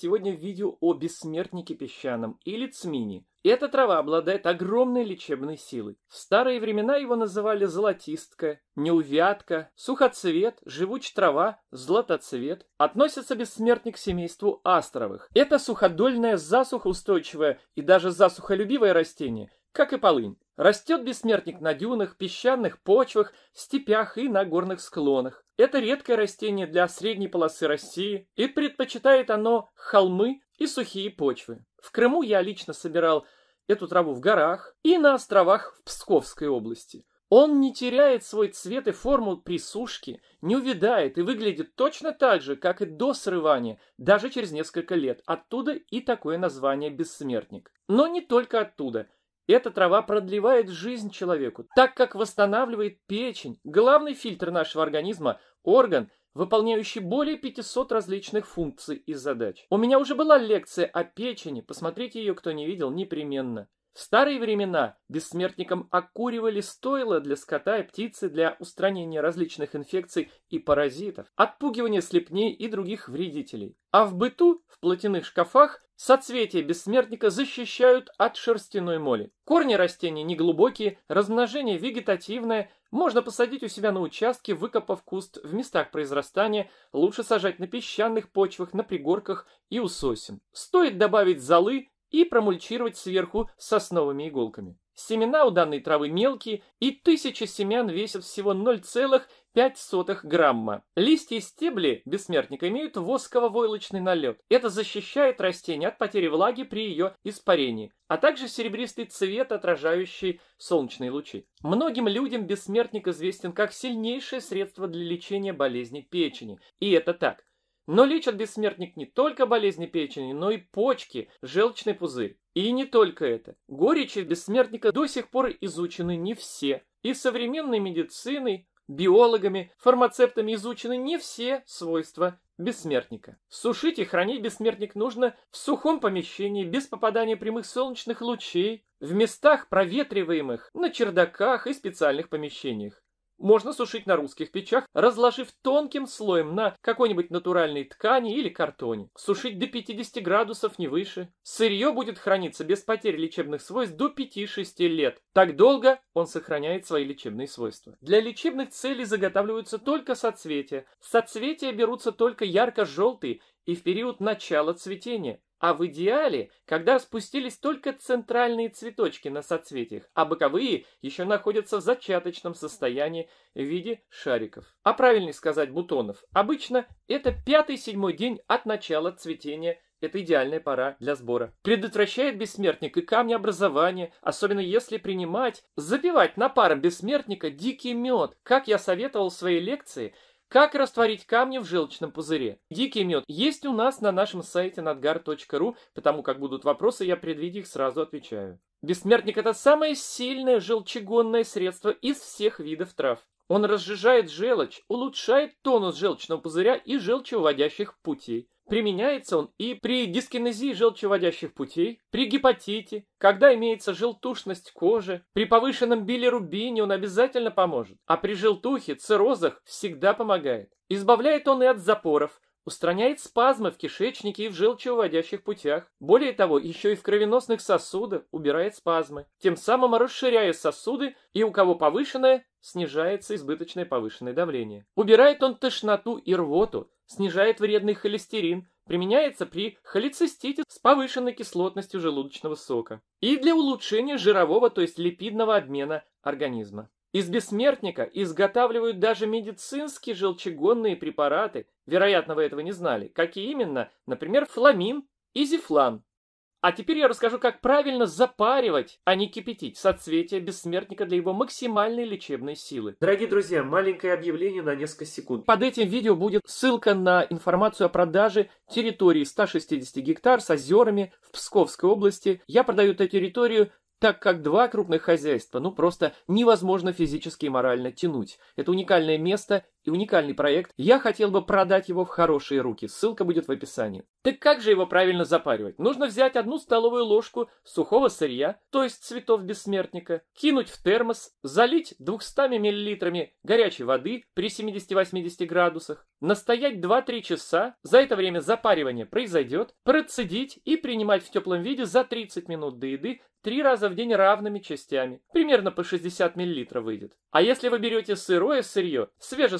Сегодня видео о бессмертнике песчаном или цмине. Эта трава обладает огромной лечебной силой. В старые времена его называли золотистка, неувядка, сухоцвет, живуч трава, златоцвет. Относится бессмертник к семейству астровых. Это суходольное, засухоустойчивое и даже засухолюбивое растение, как и полынь. Растет бессмертник на дюнах, песчаных почвах, степях и на горных склонах. Это редкое растение для средней полосы России, и предпочитает оно холмы и сухие почвы. В Крыму я лично собирал эту траву в горах и на островах в Псковской области. Он не теряет свой цвет и форму при сушке, не увядает и выглядит точно так же, как и до срывания, даже через несколько лет. Оттуда и такое название «бессмертник». Но не только оттуда – эта трава продлевает жизнь человеку, так как восстанавливает печень, главный фильтр нашего организма, орган, выполняющий более 500 различных функций и задач. У меня уже была лекция о печени, посмотрите ее, кто не видел, непременно. В старые времена бессмертникам окуривали стойла для скота и птицы для устранения различных инфекций и паразитов, отпугивания слепней и других вредителей. А в быту, в платяных шкафах, соцветия бессмертника защищают от шерстяной моли. Корни растений неглубокие, размножение вегетативное, можно посадить у себя на участке, выкопав куст в местах произрастания, лучше сажать на песчаных почвах, на пригорках и у сосен. Стоит добавить золы и промульчировать сверху сосновыми иголками. Семена у данной травы мелкие, и тысяча семян весят всего 0,5 грамма. Листья и стебли бессмертника имеют восково-войлочный налет. Это защищает растение от потери влаги при ее испарении, а также серебристый цвет, отражающий солнечные лучи. Многим людям бессмертник известен как сильнейшее средство для лечения болезни печени. И это так. Но лечат бессмертник не только болезни печени, но и почки, желчный пузырь. И не только это. Горечи бессмертника до сих пор изучены не все. И современной медициной, биологами, фармацевтами изучены не все свойства бессмертника. Сушить и хранить бессмертник нужно в сухом помещении, без попадания прямых солнечных лучей, в местах проветриваемых, на чердаках и специальных помещениях. Можно сушить на русских печах, разложив тонким слоем на какой-нибудь натуральной ткани или картоне. Сушить до 50 градусов, не выше. Сырье будет храниться без потери лечебных свойств до 5-6 лет. Так долго он сохраняет свои лечебные свойства. Для лечебных целей заготавливаются только соцветия. Соцветия берутся только ярко-желтые и в период начала цветения а в идеале, когда спустились только центральные цветочки на соцветиях, а боковые еще находятся в зачаточном состоянии в виде шариков. А правильнее сказать бутонов. Обычно это пятый-седьмой день от начала цветения это идеальная пора для сбора. Предотвращает бессмертник и камнеобразование, особенно если принимать, запивать на паром бессмертника дикий мед. Как я советовал в своей лекции, как растворить камни в желчном пузыре? Дикий мед есть у нас на нашем сайте nadgar.ru, потому как будут вопросы, я предвидя их сразу отвечаю. Бессмертник это самое сильное желчегонное средство из всех видов трав. Он разжижает желчь, улучшает тонус желчного пузыря и желчевыводящих путей. Применяется он и при дискинезии желчеводящих путей, при гепатите, когда имеется желтушность кожи, при повышенном билирубине он обязательно поможет, а при желтухе, циррозах всегда помогает. Избавляет он и от запоров, устраняет спазмы в кишечнике и в желчевыводящих путях. Более того, еще и в кровеносных сосудах убирает спазмы, тем самым расширяя сосуды, и у кого повышенное, снижается избыточное повышенное давление. Убирает он тошноту и рвоту, снижает вредный холестерин, применяется при холецистите с повышенной кислотностью желудочного сока и для улучшения жирового, то есть липидного обмена организма. Из бессмертника изготавливают даже медицинские желчегонные препараты, вероятно, вы этого не знали. Какие именно? Например, фламин и зифлан. А теперь я расскажу, как правильно запаривать, а не кипятить соцветия бессмертника для его максимальной лечебной силы. Дорогие друзья, маленькое объявление на несколько секунд. Под этим видео будет ссылка на информацию о продаже территории 160 гектар с озерами в Псковской области. Я продаю эту территорию так как два крупных хозяйства ну просто невозможно физически и морально тянуть. Это уникальное место и уникальный проект. Я хотел бы продать его в хорошие руки. Ссылка будет в описании. Так как же его правильно запаривать? Нужно взять одну столовую ложку сухого сырья, то есть цветов бессмертника, кинуть в термос, залить 200 мл горячей воды при 70-80 градусах, настоять 2-3 часа, за это время запаривание произойдет, процедить и принимать в теплом виде за 30 минут до еды три раза в день равными частями. Примерно по 60 мл выйдет. А если вы берете сырое сырье,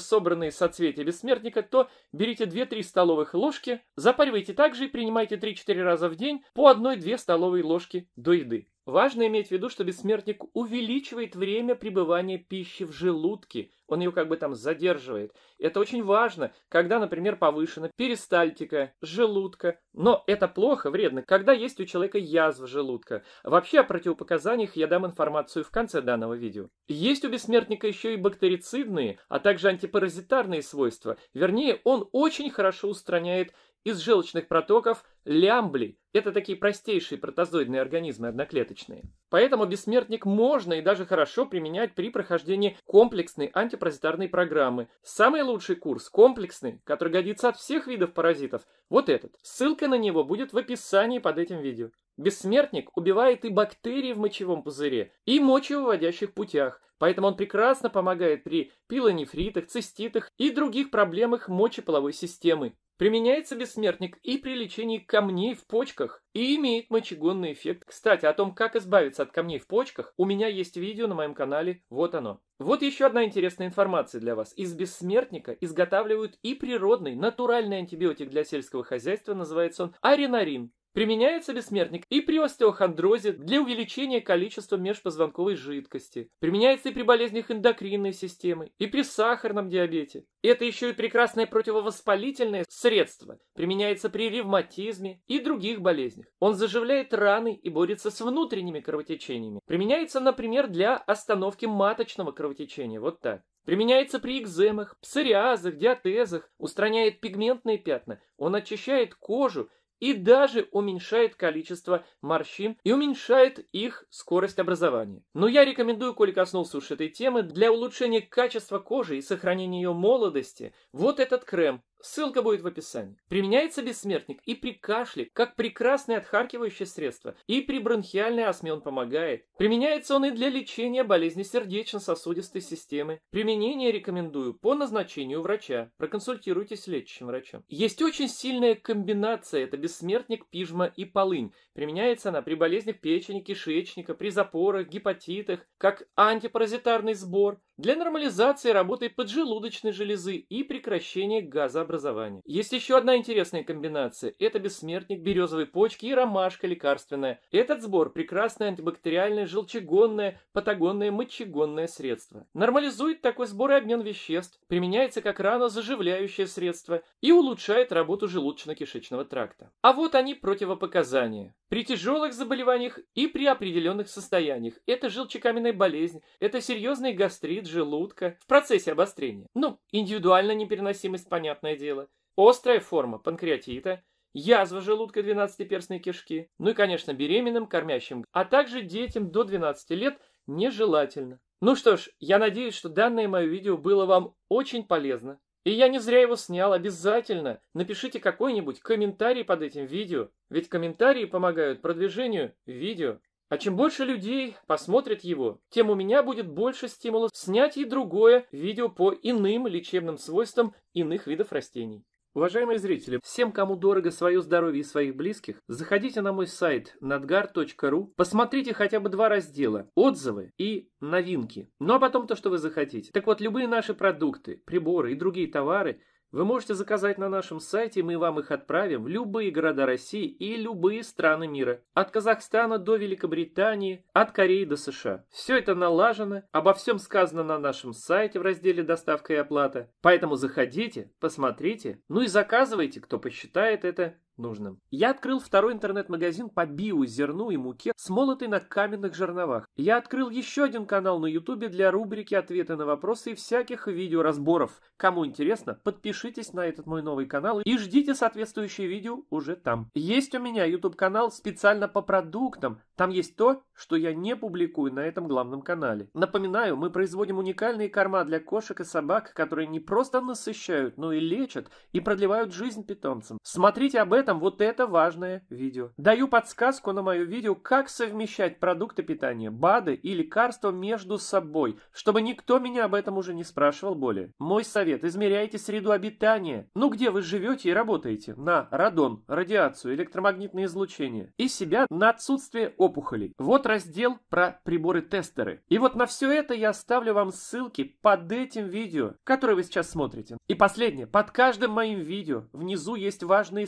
свежесобранные соцветия бессмертника, то берите 2-3 столовых ложки, запаривайте также и принимайте 3-4 раза в день по 1-2 столовые ложки до еды. Важно иметь в виду, что бессмертник увеличивает время пребывания пищи в желудке. Он ее как бы там задерживает. Это очень важно, когда, например, повышена перистальтика желудка. Но это плохо, вредно, когда есть у человека язва желудка. Вообще о противопоказаниях я дам информацию в конце данного видео. Есть у бессмертника еще и бактерицидные, а также антипаразитарные свойства. Вернее, он очень хорошо устраняет из желчных протоков лямбли. Это такие простейшие протозоидные организмы одноклеточные. Поэтому бессмертник можно и даже хорошо применять при прохождении комплексной антипаразитарной программы. Самый лучший курс, комплексный, который годится от всех видов паразитов, вот этот. Ссылка на него будет в описании под этим видео. Бессмертник убивает и бактерии в мочевом пузыре, и мочевыводящих путях, поэтому он прекрасно помогает при пилонефритах, циститах и других проблемах мочеполовой системы. Применяется бессмертник и при лечении камней в почках и имеет мочегонный эффект. Кстати, о том, как избавиться от камней в почках, у меня есть видео на моем канале, вот оно. Вот еще одна интересная информация для вас. Из бессмертника изготавливают и природный, натуральный антибиотик для сельского хозяйства, называется он аренарин. Применяется бессмертник и при остеохондрозе для увеличения количества межпозвонковой жидкости. Применяется и при болезнях эндокринной системы, и при сахарном диабете. Это еще и прекрасное противовоспалительное средство. Применяется при ревматизме и других болезнях. Он заживляет раны и борется с внутренними кровотечениями. Применяется, например, для остановки маточного кровотечения. Вот так. Применяется при экземах, псориазах, диатезах, устраняет пигментные пятна. Он очищает кожу и даже уменьшает количество морщин и уменьшает их скорость образования. Но я рекомендую, коли коснулся уж этой темы, для улучшения качества кожи и сохранения ее молодости, вот этот крем Ссылка будет в описании. Применяется бессмертник и при кашле, как прекрасное отхаркивающее средство, и при бронхиальной астме он помогает. Применяется он и для лечения болезни сердечно-сосудистой системы. Применение рекомендую по назначению врача. Проконсультируйтесь с лечащим врачом. Есть очень сильная комбинация, это бессмертник, пижма и полынь. Применяется она при болезнях печени, кишечника, при запорах, гепатитах, как антипаразитарный сбор, для нормализации работы поджелудочной железы и прекращения газообразования. Есть еще одна интересная комбинация. Это бессмертник, березовой почки и ромашка лекарственная. Этот сбор – прекрасное антибактериальное, желчегонное, патагонное, мочегонное средство. Нормализует такой сбор и обмен веществ, применяется как ранозаживляющее средство и улучшает работу желудочно-кишечного тракта. А вот они противопоказания. При тяжелых заболеваниях и при определенных состояниях. Это желчекаменная болезнь, это серьезный гастрит желудка в процессе обострения. Ну, индивидуальная непереносимость, понятное дело. Острая форма панкреатита, язва желудка 12-перстной кишки, ну и, конечно, беременным, кормящим, а также детям до 12 лет нежелательно. Ну что ж, я надеюсь, что данное мое видео было вам очень полезно. И я не зря его снял, обязательно. Напишите какой-нибудь комментарий под этим видео, ведь комментарии помогают продвижению видео. А чем больше людей посмотрят его, тем у меня будет больше стимулов снять и другое видео по иным лечебным свойствам иных видов растений. Уважаемые зрители, всем, кому дорого свое здоровье и своих близких, заходите на мой сайт nadgar.ru, посмотрите хотя бы два раздела «Отзывы» и «Новинки». Ну а потом то, что вы захотите. Так вот, любые наши продукты, приборы и другие товары – вы можете заказать на нашем сайте, мы вам их отправим в любые города России и любые страны мира. От Казахстана до Великобритании, от Кореи до США. Все это налажено, обо всем сказано на нашем сайте в разделе «Доставка и оплата». Поэтому заходите, посмотрите, ну и заказывайте, кто посчитает это нужным. Я открыл второй интернет-магазин по биозерну и муке, смолотой на каменных жерновах. Я открыл еще один канал на ютубе для рубрики «Ответы на вопросы» и всяких видеоразборов. Кому интересно, подпишитесь на этот мой новый канал и ждите соответствующие видео уже там. Есть у меня YouTube канал специально по продуктам. Там есть то, что я не публикую на этом главном канале. Напоминаю, мы производим уникальные корма для кошек и собак, которые не просто насыщают, но и лечат и продлевают жизнь питомцам. Смотрите об этом, вот это важное видео. Даю подсказку на мое видео, как совмещать продукты питания, БАДы и лекарства между собой, чтобы никто меня об этом уже не спрашивал более. Мой совет, измеряйте среду обитания. Ну где вы живете и работаете? На радон, радиацию, электромагнитное излучение. И себя на отсутствие опухолей. Вот раздел про приборы-тестеры. И вот на все это я оставлю вам ссылки под этим видео, которое вы сейчас смотрите. И последнее, под каждым моим видео внизу есть важные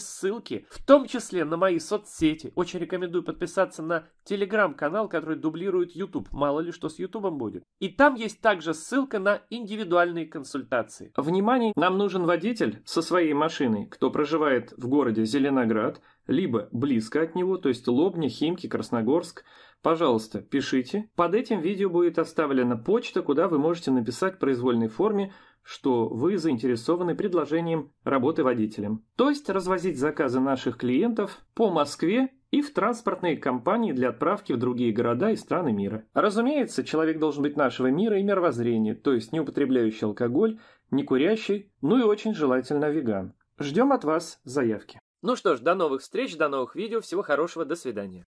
ссылки, в том числе на мои соцсети. Очень рекомендую подписаться на телеграм-канал, который дублирует YouTube. Мало ли что с YouTube будет. И там есть также ссылка на индивидуальные консультации. Внимание, нам нужен водитель со своей машиной, кто проживает в городе Зеленоград, либо близко от него, то есть Лобня, Химки, Красногорск, пожалуйста, пишите. Под этим видео будет оставлена почта, куда вы можете написать в произвольной форме, что вы заинтересованы предложением работы водителем. То есть развозить заказы наших клиентов по Москве и в транспортные компании для отправки в другие города и страны мира. Разумеется, человек должен быть нашего мира и мировоззрения, то есть не употребляющий алкоголь, не курящий, ну и очень желательно веган. Ждем от вас заявки. Ну что ж, до новых встреч, до новых видео, всего хорошего, до свидания.